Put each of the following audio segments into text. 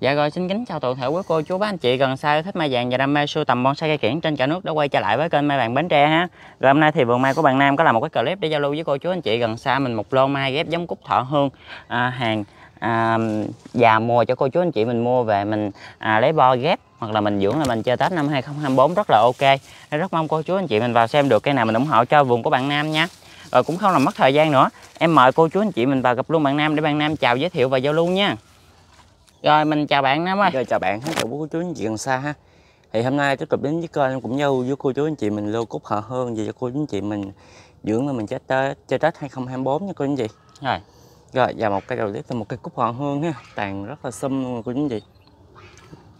Dạ rồi xin kính chào toàn thể quý cô chú bác anh chị gần xa thích mai vàng và đam mê sưu tầm bonsai cây kiển trên cả nước đã quay trở lại với kênh mai vàng Bến Tre ha. Rồi hôm nay thì vườn mai của bạn Nam có làm một cái clip để giao lưu với cô chú anh chị gần xa mình một lô mai ghép giống cúc thọ hương à, hàng à, già mùa cho cô chú anh chị mình mua về mình à, lấy bo ghép hoặc là mình dưỡng là mình chơi Tết năm 2024 rất là ok. Rất mong cô chú anh chị mình vào xem được cây nào mình ủng hộ cho vườn của bạn Nam nha. Rồi cũng không làm mất thời gian nữa. Em mời cô chú anh chị mình vào gặp luôn bạn Nam để bạn Nam chào giới thiệu và giao lưu nha. Rồi mình chào bạn Nam ơi. Rồi chào bạn, chào cô chú anh chị gần xa ha. Thì hôm nay tiếp tục đến với kênh cũng nhau với cô chú anh chị mình lô cúc họ hơn về cho cô chú anh chị mình dưỡng là mình chết Tết chơi Tết 2024 nha cô chú anh chị. Rồi. Rồi và một cây đầu tiếp là một cây cúc họ hương ha, tàn rất là xum luôn cô chú anh chị.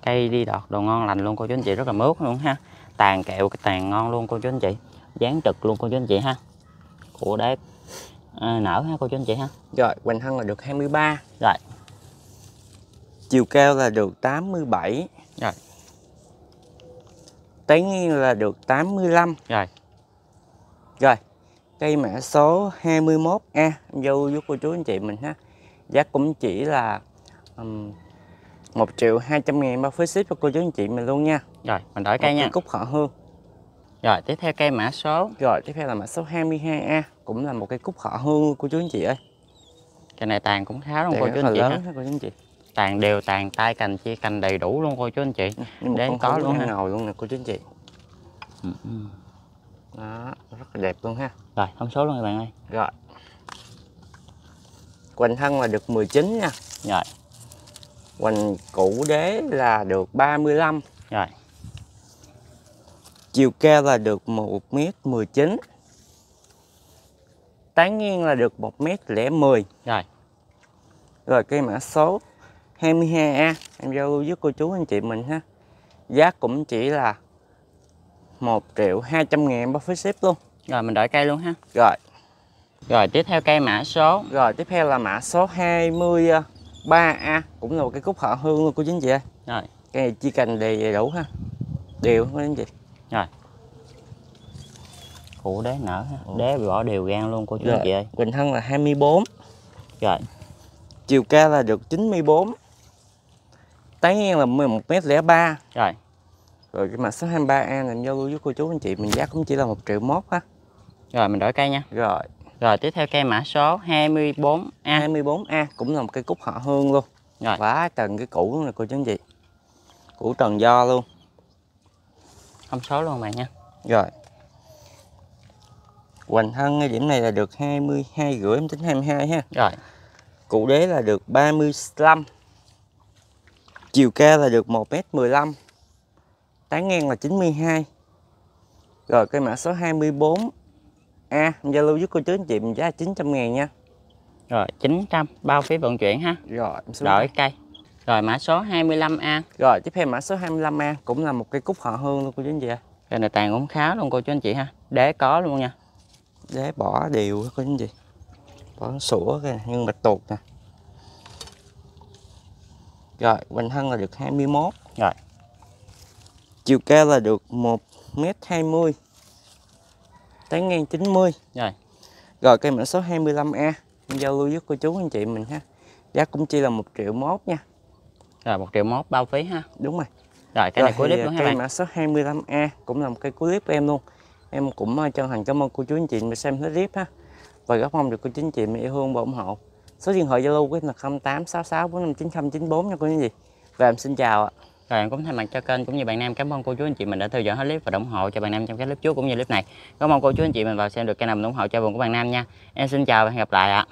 Cây đi đọt đồ ngon lành luôn cô chú anh chị rất là mướt luôn ha. Tàn kẹo tàn ngon luôn cô chú anh chị. Dán trực luôn cô chú anh chị ha. Của đế à, nở ha cô chú anh chị ha. Rồi, hoành thân là được 23. Rồi. Chiều cao là được 87. Rồi. Tán là được 85. Rồi. Rồi. Cây mã số 21A em dâu với cô chú anh chị mình ha. Giá cũng chỉ là um, 1 triệu 200 ngàn bao phí ship cho cô chú anh chị mình luôn nha. Rồi, mình đổi cây Một nha. Cúc họ hương. Rồi, tiếp theo cây mã số. Rồi, tiếp theo là mã số 22A cũng là một cây cúc họ hương cô chú anh chị ơi. Cây này tàn cũng khá luôn Tàn cô chú anh chị lớn ha cô chú anh chị. Tàn đều tàn tay cành chia cành đầy đủ luôn cô chú anh chị. Một Để có luôn ha. ngồi luôn nè cô chú anh chị. Ừ, ừ. Đó, rất là đẹp luôn ha. Rồi, thông số luôn các bạn ơi. Rồi. Hoành thân là được 19 nha. Rồi, Hoành củ đế là được 35. rồi. Chiều cao là được 1m19. Tán nghiêng là được 1m010. Rồi. Rồi cây mã số 22A em giao lưu với cô chú anh chị mình ha. Giá cũng chỉ là 1 triệu 200 ngàn bao phí ship luôn. Rồi mình đổi cây luôn ha. Rồi, Rồi tiếp theo cây mã số. rồi tiếp theo là mã số 23A cũng là một cái cúc họ hương luôn cô chú anh chị ơi. Rồi, Cây này chỉ cần đầy đủ ha. Đều chú anh chị. củ đế nở ha. Đế bỏ đều gan luôn cô chú anh chị ơi. Quỳnh thân là 24. Rồi, Chiều cao là được 94. Tán là 11m03. rồi. Rồi cái mã số 23A là giao lưu với cô chú anh chị mình giá cũng chỉ là 1 triệu mốt ha. Rồi mình đổi cây nha. Rồi, Rồi tiếp theo cây mã số 24A. 24A cũng là một cây cúc họ hương luôn. Rồi. Quá trần cái củ luôn nè cô chú anh chị. Củ trần do luôn. Thông số luôn bạn nha. Rồi. Hoành thân cái điểm này là được 22 rưỡi em tính 22 ha. Rồi, Cụ đế là được 35. Chiều cao là được 1m15. Tán ngang là 92. Rồi cây mã số 24 A, giao lưu với cô chú anh chị mình giá là 900 ngàn nha. rồi 900 bao phí vận chuyển ha. Rồi, Đổi cây. Rồi mã số 25A. Rồi, tiếp theo mã số 25A cũng là một cây cúc họ hương luôn cô chú anh chị ạ. Cây này tàn cũng khá luôn cô chú anh chị ha. Đế có luôn nha. Đế bỏ đều cô chú anh chị. Bỏ sủa kìa, nhưng bạch tuột nè. Rồi, hoành thân là được 21. Rồi. Chiều cao là được 1m20. Tán ngang 90. Rồi. Rồi cây mã số 25A em giao lưu với cô chú anh chị mình ha. Giá cũng chỉ là 1 triệu mốt nha. Rồi 1 triệu mốt bao phí ha. Đúng rồi. Rồi cây này cuối clip luôn ha cây mã số 25A cũng là một cây cuối clip của em luôn. Em cũng ờ, chân thành cảm ơn cô chú anh chị đã xem hết clip ha. Và rất mong được cô chú anh chị mình yêu thương và ủng hộ. Số điện thoại Zalo của em là 0866459094 nha cô chú anh chị. Và em xin chào ạ. Rồi, em cũng thay mặt cho kênh cũng như bạn Nam cảm ơn cô chú anh chị mình đã theo dõi hết clip và ủng hộ cho bạn Nam trong các clip trước cũng như clip này. Cảm ơn cô chú anh chị mình vào xem được kênh nào mình ủng hộ cho vườn của bạn Nam nha. Em xin chào và hẹn gặp lại ạ.